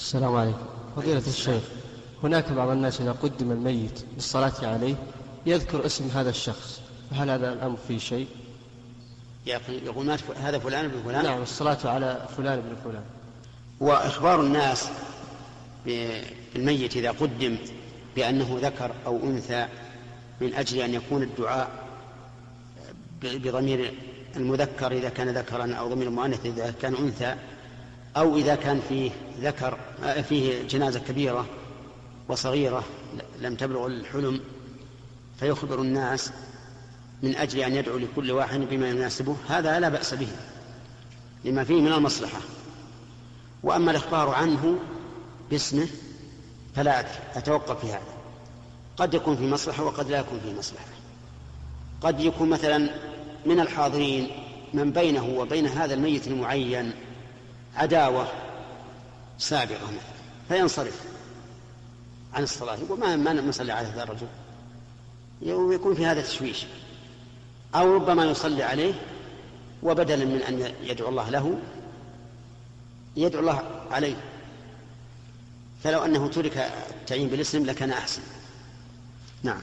السلام عليكم. فضيلة الشيخ هناك بعض الناس إذا قدم الميت للصلاة عليه يذكر اسم هذا الشخص فهل هذا الأمر فيه شيء؟ يقول مات هذا فلان ابن فلان؟ نعم الصلاة على فلان ابن فلان. وإخبار الناس بالميت إذا قدم بأنه ذكر أو أنثى من أجل أن يكون الدعاء بضمير المذكر إذا كان ذكرا أو ضمير المؤنث إذا كان أنثى أو إذا كان فيه ذكر فيه جنازة كبيرة وصغيرة لم تبلغ الحلم فيخبر الناس من أجل أن يدعو لكل واحد بما يناسبه هذا لا بأس به لما فيه من المصلحة. وأما الإخبار عنه باسمه فلا أتوقف في هذا. قد يكون في مصلحة وقد لا يكون في مصلحة. قد يكون مثلا من الحاضرين من بينه وبين هذا الميت المعين عداوة سابقة فينصرف عن الصلاة. يقول ما ما نصلي على هذا الرجل؟ ويكون في هذا تشويش أو ربما يصلي عليه وبدلا من أن يدعو الله له يدعو الله عليه. فلو أنه ترك التعيين بالاسم لكان أحسن. نعم.